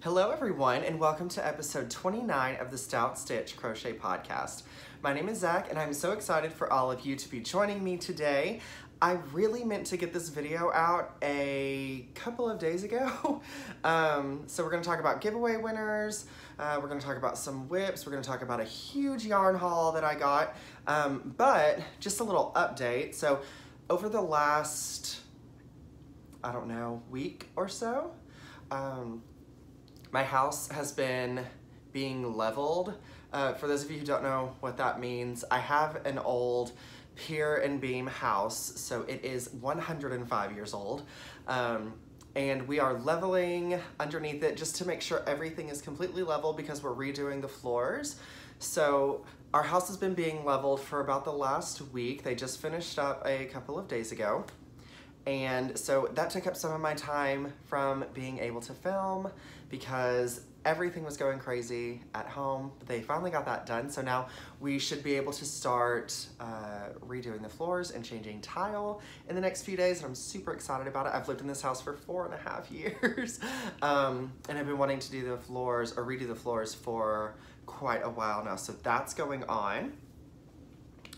Hello everyone and welcome to episode 29 of the Stout Stitch Crochet Podcast. My name is Zach and I'm so excited for all of you to be joining me today. I really meant to get this video out a couple of days ago. um, so we're gonna talk about giveaway winners, uh, we're gonna talk about some WIPs, we're gonna talk about a huge yarn haul that I got, um, but just a little update. So over the last, I don't know, week or so, um, my house has been being leveled. Uh, for those of you who don't know what that means, I have an old pier and beam house, so it is 105 years old. Um, and we are leveling underneath it just to make sure everything is completely level because we're redoing the floors. So our house has been being leveled for about the last week. They just finished up a couple of days ago. And so that took up some of my time from being able to film because everything was going crazy at home. But they finally got that done. So now we should be able to start uh, redoing the floors and changing tile in the next few days. And I'm super excited about it. I've lived in this house for four and a half years. um, and I've been wanting to do the floors or redo the floors for quite a while now. So that's going on.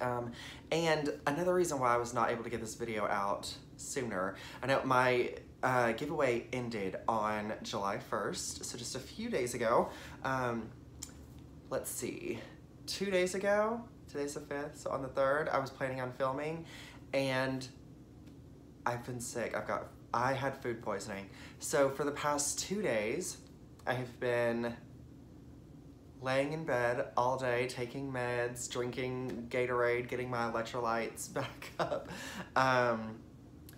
Um, and another reason why I was not able to get this video out sooner, I know my uh, giveaway ended on July 1st, so just a few days ago. Um, let's see, two days ago, today's the 5th, so on the 3rd, I was planning on filming, and I've been sick. I've got, I had food poisoning. So for the past two days, I have been laying in bed all day, taking meds, drinking Gatorade, getting my electrolytes back up, um,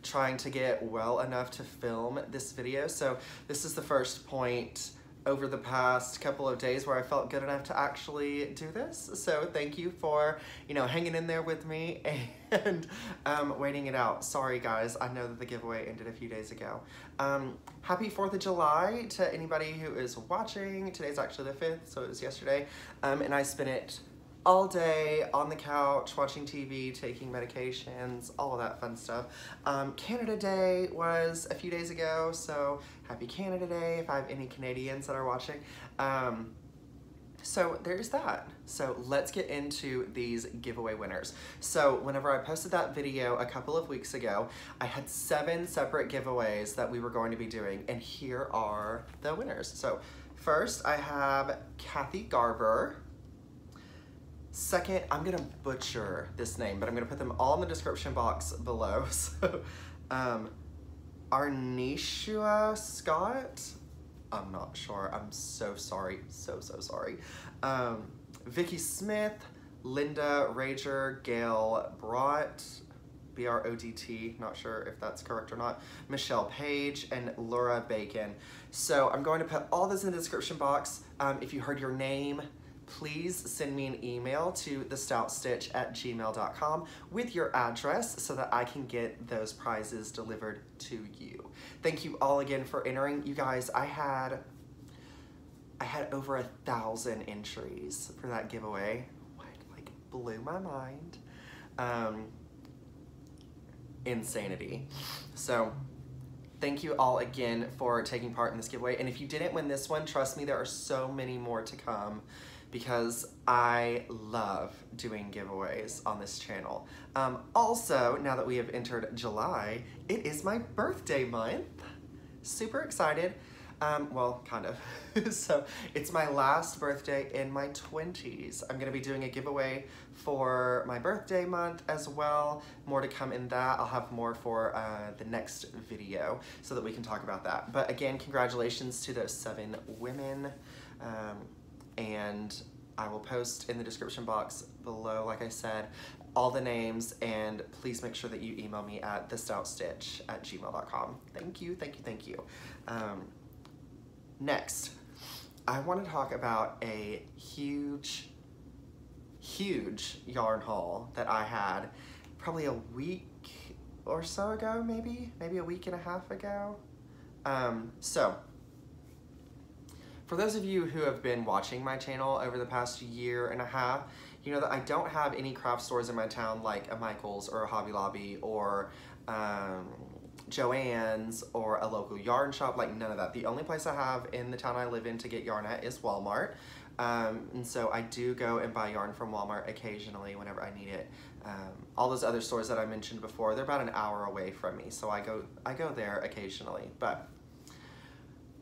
trying to get well enough to film this video. So this is the first point over the past couple of days where I felt good enough to actually do this. So thank you for, you know, hanging in there with me and um, waiting it out. Sorry guys, I know that the giveaway ended a few days ago. Um, happy 4th of July to anybody who is watching. Today's actually the 5th, so it was yesterday. Um, and I spent it all day on the couch watching TV, taking medications, all of that fun stuff. Um, Canada Day was a few days ago, so happy Canada Day if I have any Canadians that are watching. Um, so there's that. So let's get into these giveaway winners. So whenever I posted that video a couple of weeks ago, I had seven separate giveaways that we were going to be doing, and here are the winners. So first I have Kathy Garber. Second, I'm gonna butcher this name, but I'm gonna put them all in the description box below. So, um, Arnyshua Scott, I'm not sure, I'm so sorry, so, so sorry. Um, Vickey Smith, Linda Rager, Gayle Brodt, B-R-O-D-T, not sure if that's correct or not, Michelle Page, and Laura Bacon. So I'm going to put all this in the description box. Um, if you heard your name, please send me an email to thestoutstitch at gmail.com with your address so that I can get those prizes delivered to you. Thank you all again for entering. You guys, I had I had over a thousand entries for that giveaway. What like blew my mind. Um, insanity. So thank you all again for taking part in this giveaway. And if you didn't win this one, trust me, there are so many more to come because I love doing giveaways on this channel. Um, also, now that we have entered July, it is my birthday month. Super excited. Um, well, kind of. so it's my last birthday in my 20s. I'm gonna be doing a giveaway for my birthday month as well. More to come in that. I'll have more for uh, the next video so that we can talk about that. But again, congratulations to those seven women. Um, and I will post in the description box below, like I said, all the names, and please make sure that you email me at thestoutstitch at gmail.com. Thank you, thank you, thank you. Um, next, I want to talk about a huge, huge yarn haul that I had probably a week or so ago, maybe, maybe a week and a half ago. Um, so, for those of you who have been watching my channel over the past year and a half, you know that I don't have any craft stores in my town like a Michael's or a Hobby Lobby or um, Joann's or a local yarn shop, like none of that. The only place I have in the town I live in to get yarn at is Walmart. Um, and so I do go and buy yarn from Walmart occasionally whenever I need it. Um, all those other stores that I mentioned before, they're about an hour away from me, so I go I go there occasionally. But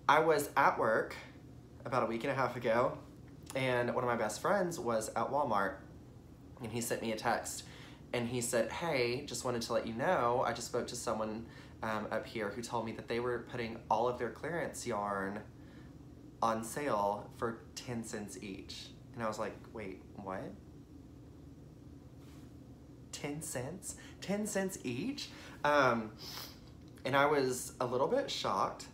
I was at work about a week and a half ago, and one of my best friends was at Walmart, and he sent me a text, and he said, "Hey, just wanted to let you know, I just spoke to someone um, up here who told me that they were putting all of their clearance yarn." on sale for 10 cents each. And I was like, wait, what? 10 cents? 10 cents each? Um, and I was a little bit shocked.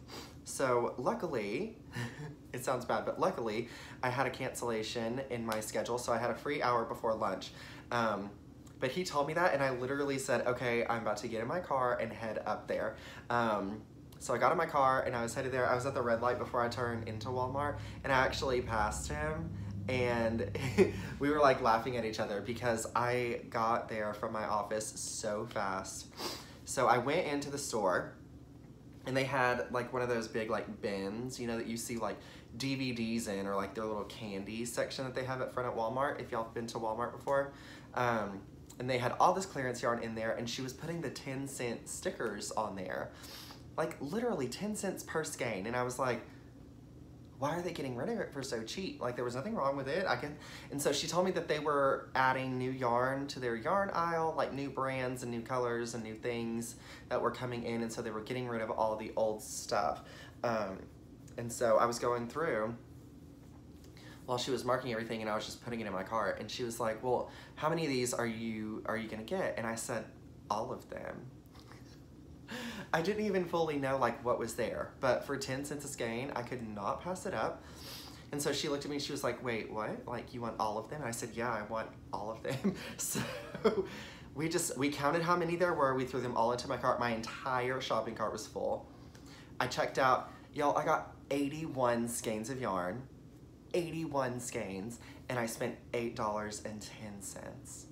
So luckily, it sounds bad, but luckily I had a cancellation in my schedule. So I had a free hour before lunch. Um, but he told me that and I literally said, okay, I'm about to get in my car and head up there. Um, so I got in my car and I was headed there. I was at the red light before I turned into Walmart and I actually passed him and we were like laughing at each other because I got there from my office so fast. So I went into the store and they had like one of those big like bins, you know, that you see like DVDs in or like their little candy section that they have at front at Walmart, if y'all have been to Walmart before. Um, and they had all this clearance yarn in there and she was putting the 10 cent stickers on there like literally 10 cents per skein. And I was like, why are they getting rid of it for so cheap? Like there was nothing wrong with it. I can, and so she told me that they were adding new yarn to their yarn aisle, like new brands and new colors and new things that were coming in. And so they were getting rid of all the old stuff. Um, and so I was going through while she was marking everything and I was just putting it in my cart and she was like, well, how many of these are you, are you gonna get? And I said, all of them. I didn't even fully know like what was there, but for 10 cents a skein, I could not pass it up. And so she looked at me, she was like, wait, what? Like you want all of them? And I said, yeah, I want all of them. So we just, we counted how many there were. We threw them all into my cart. My entire shopping cart was full. I checked out, y'all, I got 81 skeins of yarn, 81 skeins, and I spent $8.10.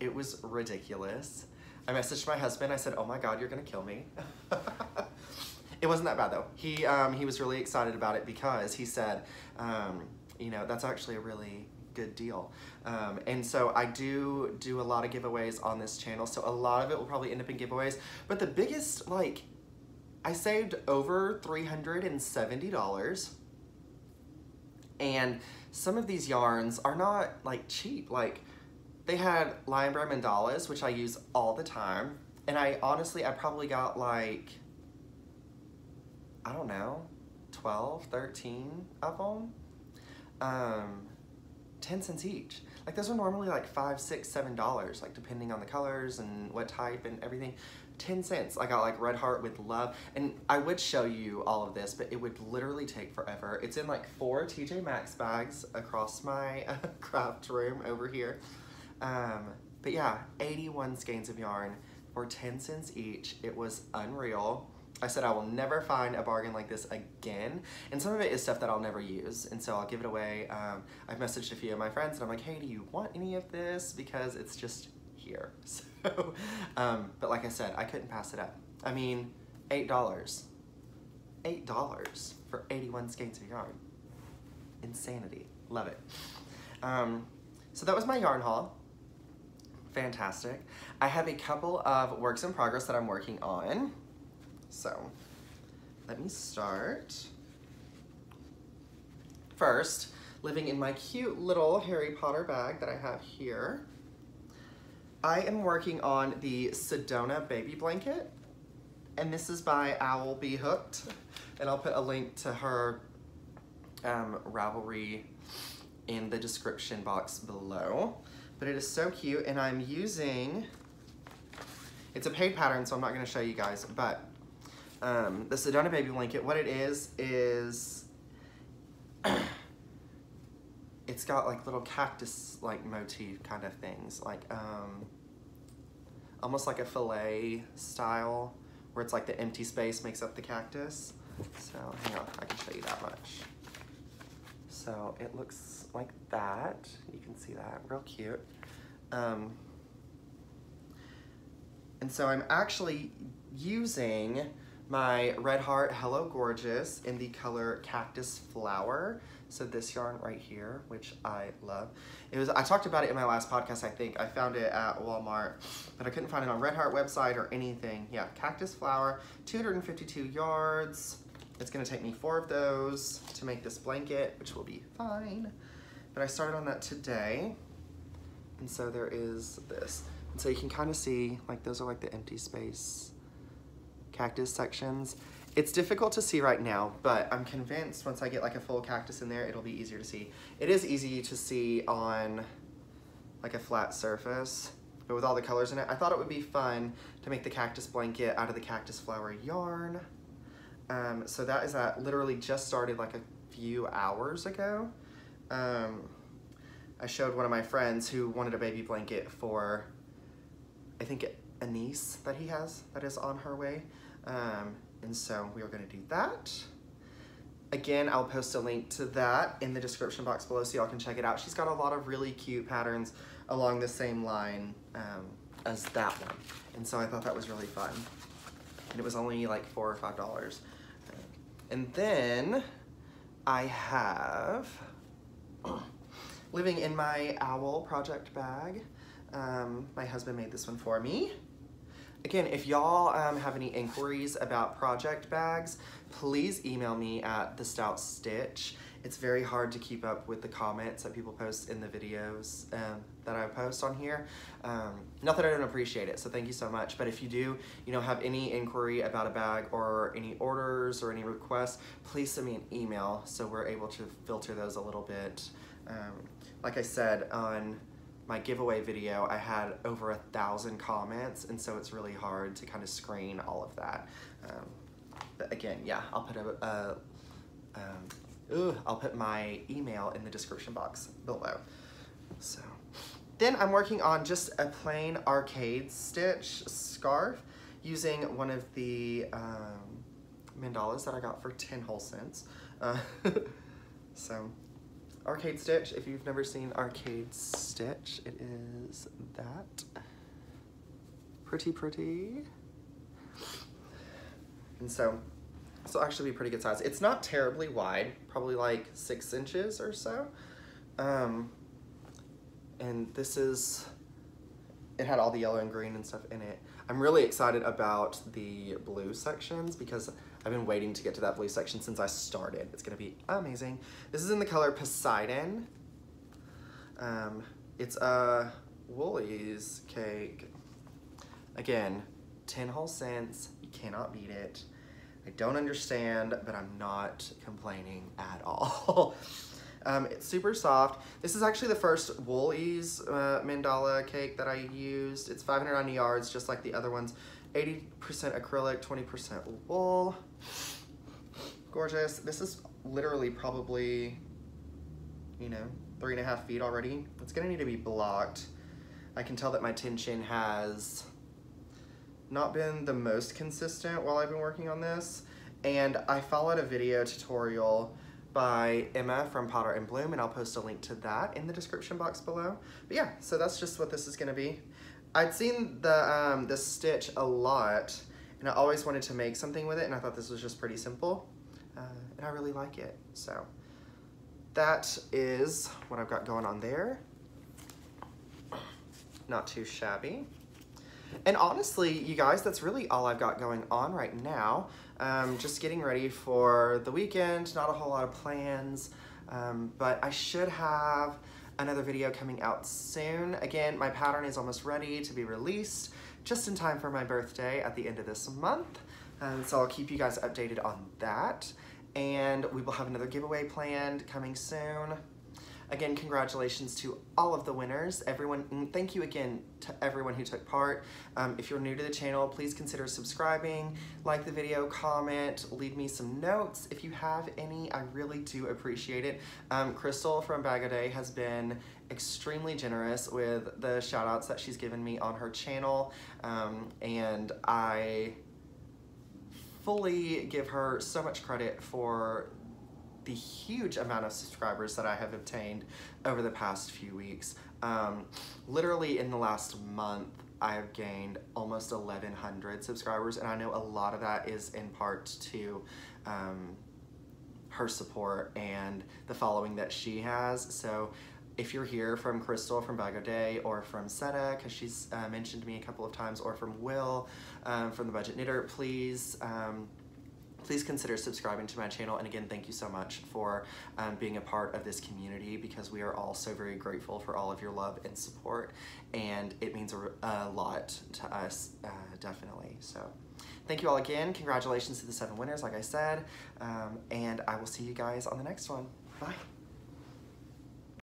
It was ridiculous. I messaged my husband. I said, "Oh my God, you're gonna kill me." it wasn't that bad though. He um, he was really excited about it because he said, um, you know, that's actually a really good deal. Um, and so I do do a lot of giveaways on this channel. So a lot of it will probably end up in giveaways. But the biggest, like, I saved over $370. And some of these yarns are not like cheap. Like they had Lion Brand mandalas, which I use all the time. And I honestly, I probably got like, I don't know, 12, 13 of them. Um, 10 cents each. Like those are normally like five, six, seven dollars, like depending on the colors and what type and everything. 10 cents. I got like Red Heart with Love. And I would show you all of this, but it would literally take forever. It's in like four TJ Maxx bags across my uh, craft room over here. Um, but yeah, 81 skeins of yarn for 10 cents each. It was unreal. I said I will never find a bargain like this again. And some of it is stuff that I'll never use. And so I'll give it away. Um, I've messaged a few of my friends and I'm like, hey, do you want any of this? Because it's just here. So, um, but like I said, I couldn't pass it up. I mean, $8. $8 for 81 skeins of yarn. Insanity. Love it. Um, so that was my yarn haul fantastic. I have a couple of works in progress that I'm working on. So let me start. First, living in my cute little Harry Potter bag that I have here. I am working on the Sedona baby blanket. And this is by Owl B. Hooked. And I'll put a link to her um, Ravelry in the description box below but it is so cute and I'm using, it's a paid pattern so I'm not gonna show you guys, but um, the Sedona Baby Blanket, what it is, is it's got like little cactus like motif kind of things, like um, almost like a filet style where it's like the empty space makes up the cactus. So hang on, I can show you that much. So it looks like that. You can see that, real cute. Um, And so I'm actually using my Red Heart Hello Gorgeous in the color Cactus Flower. So this yarn right here, which I love. It was I talked about it in my last podcast, I think. I found it at Walmart, but I couldn't find it on Red Heart website or anything. Yeah, Cactus Flower, 252 yards. It's gonna take me four of those to make this blanket, which will be fine. But I started on that today. And so there is this. And so you can kind of see, like those are like the empty space cactus sections. It's difficult to see right now, but I'm convinced once I get like a full cactus in there, it'll be easier to see. It is easy to see on like a flat surface, but with all the colors in it, I thought it would be fun to make the cactus blanket out of the cactus flower yarn. Um, so that is that literally just started like a few hours ago. Um, I showed one of my friends who wanted a baby blanket for, I think, a niece that he has that is on her way. Um, and so we are gonna do that. Again, I'll post a link to that in the description box below so y'all can check it out. She's got a lot of really cute patterns along the same line um, as that one. And so I thought that was really fun. And it was only like four or five dollars. And then I have, living in my owl project bag, um, my husband made this one for me. Again, if y'all um, have any inquiries about project bags, please email me at The Stout Stitch. It's very hard to keep up with the comments that people post in the videos um, that I post on here. Um, not that I don't appreciate it, so thank you so much. But if you do, you know, have any inquiry about a bag or any orders or any requests, please send me an email so we're able to filter those a little bit. Um, like I said on my giveaway video, I had over a thousand comments, and so it's really hard to kind of screen all of that. Um, but again, yeah, I'll put a, a um, I'll put my email in the description box below. So, then I'm working on just a plain arcade stitch scarf using one of the um, mandalas that I got for 10 whole cents. Uh, so Arcade Stitch, if you've never seen Arcade Stitch, it is that. Pretty, pretty. And so, this will actually be pretty good size. It's not terribly wide, probably like six inches or so. Um, and this is, it had all the yellow and green and stuff in it. I'm really excited about the blue sections because I've been waiting to get to that blue section since I started. It's gonna be amazing. This is in the color Poseidon. Um, it's a Woolies cake. Again, 10 whole cents, you cannot beat it. I don't understand, but I'm not complaining at all. um, it's super soft. This is actually the first Woolies uh, mandala cake that I used. It's 590 yards, just like the other ones. 80% acrylic, 20% wool. Gorgeous. This is literally probably, you know, three and a half feet already. It's gonna need to be blocked. I can tell that my tension has not been the most consistent while I've been working on this. And I followed a video tutorial by Emma from Potter and Bloom, and I'll post a link to that in the description box below. But yeah, so that's just what this is gonna be. I'd seen the, um, the stitch a lot and I always wanted to make something with it and I thought this was just pretty simple uh, and I really like it. So that is what I've got going on there. Not too shabby. And honestly, you guys, that's really all I've got going on right now. Um, just getting ready for the weekend, not a whole lot of plans, um, but I should have another video coming out soon. Again, my pattern is almost ready to be released just in time for my birthday at the end of this month. Um, so I'll keep you guys updated on that. And we will have another giveaway planned coming soon. Again, congratulations to all of the winners. Everyone, thank you again to everyone who took part. Um, if you're new to the channel, please consider subscribing, like the video, comment, leave me some notes. If you have any, I really do appreciate it. Um, Crystal from Bag O' Day has been extremely generous with the shout outs that she's given me on her channel. Um, and I fully give her so much credit for the huge amount of subscribers that I have obtained over the past few weeks. Um, literally in the last month, I have gained almost 1,100 subscribers, and I know a lot of that is in part to um, her support and the following that she has. So if you're here from Crystal from Bag Day or from Seta, because she's uh, mentioned me a couple of times, or from Will um, from the Budget Knitter, please um, please consider subscribing to my channel. And again, thank you so much for um, being a part of this community because we are all so very grateful for all of your love and support. And it means a, a lot to us, uh, definitely. So thank you all again. Congratulations to the seven winners, like I said. Um, and I will see you guys on the next one. Bye.